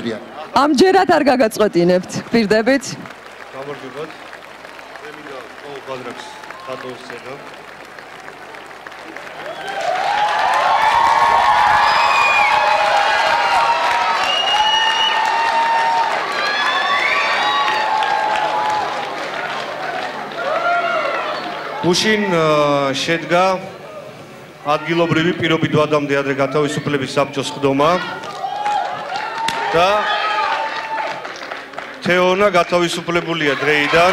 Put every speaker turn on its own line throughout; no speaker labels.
გაუჭრია.
ამჯერად არ გაგაწყვეტინებთ. გპირდებით?
გამარჯობათ. მე მინდა ყოველ ბადრაკს დადოს წერა. გუშინ შედგა ადგილობრივი პირობით ვადამდე ადრე გათავისუფლების საბჭოს ხდომა და თეონა გათავისუფლებულია დრეიდან.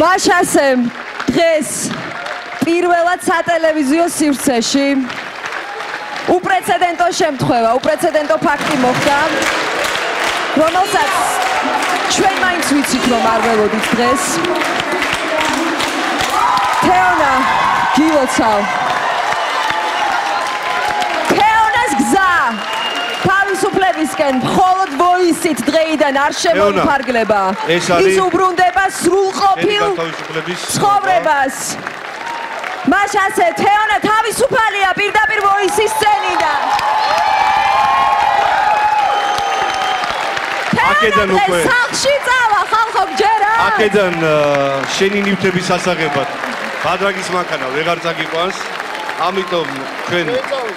მაშასე დღეს პირველად სატელევიზიო სივრცეში უპრეცედენტო შემთხვევა, უპრეცედენტო ფაქტი მოხდა. რომელსაც ჩვენ მაინც ვიცით რომ არ ველოდით დღეს. თეონა გილოცავ. თეონას გზა თავისუფლებისკენ მხოლოდ ვოისით დღეიდან არ შემოიფარგლება. ის უბრუნდება სრულყოფილ ცხოვრებას. მას ასე თეონა თავისუფალია პირდაპირ ვოისის სცენიდან.
აქედან უკვე
სახში წავა ხალხო გჯერა.
აქედან შენი ნივთების ასაღებად ბადრაგის მანქანა ვეღარ წაგიყვანს. ამიტომ ჩვენ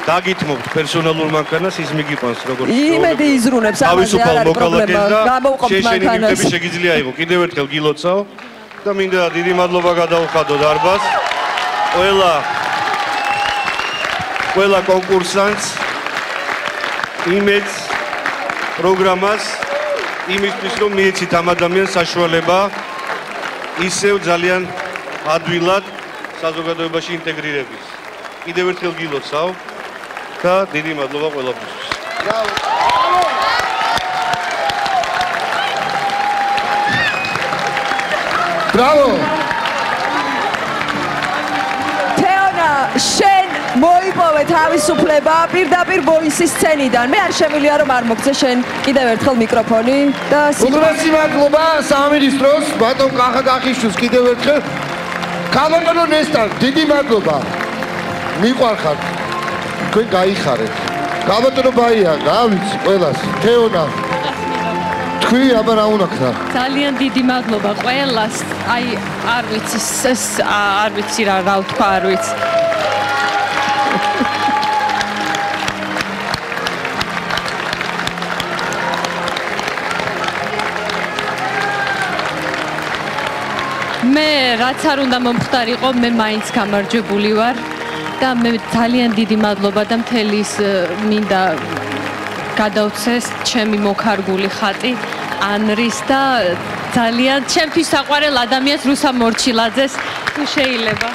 დაგითმობთ პერსონალურ მანქანას ის მიგიყვანს როგორც
იმედი იზრუნებს ამაზე არ არის პრობლემა გამოვყოფთ მანქანას
შეგიძლია იყო კიდევ ერთხელ გილოცავ და მინდა დიდი მადლობა გადაუხადო დარბას ყველა ყველა კონკურსანტს იმედს პროგრამას იმისთვის რომ მიეცით ამ ადამიანს საშუალება ისევ ძალიან ადვილად საზოგადოებაში ინტეგრირების კიდევ ერთხელ გილოცავ და დიდი მადლობა ყველაფერთვის.
ბრავო!
თეონა, მოიპოვე თავისუფლება პირდაპირ ვოისის სცენიდან. მე არ შემიძლია რომ არ მოგცე შენ. კიდევ ერთხელ მიკროფონი და
უღრესი მადლობა სამინისტროს ბატონ კახაკახიშვილს კიდევ ერთხელ. კაბანო ნესტარ, დიდი მადლობა. მიყვარხარ. თქვენ გაიხარეთ გაბატონო ბაია რა ვიცი ყველას. თეონა. თქვი აბა რა უნდა ხარ
ძალიან დიდი მადლობა ყველას. აი არ ვიცი ეს არ ვიცი რა რა ვთქვა არ ვიცი მე რაც არ უნდა მომხდარიყო მე მაინც გამარჯვებული ვარ და მე ძალიან დიდი მადლობა და მთელი ის მინდა გადავცეს ჩემი მოკარგული ხატი ანრის და ძალიან ჩემთვის საყვარელ ადამიანს რუსა მორჩილაძეს თუ შეიძლება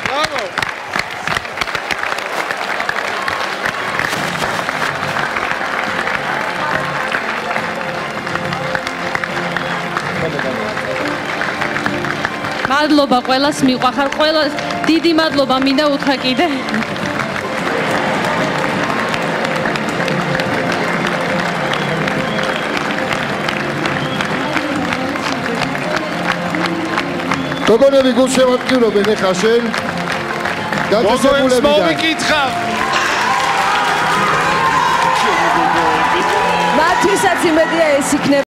მადლობა ყველას მიყვახარ ყველას დიდი მადლობა მინდა უთხრა კიდე.
გოგონები გულშემატკივრობენ ეხა შენ
გოგონებს მოვიკითხავ
მათთვისაც იმედია ეს იქნება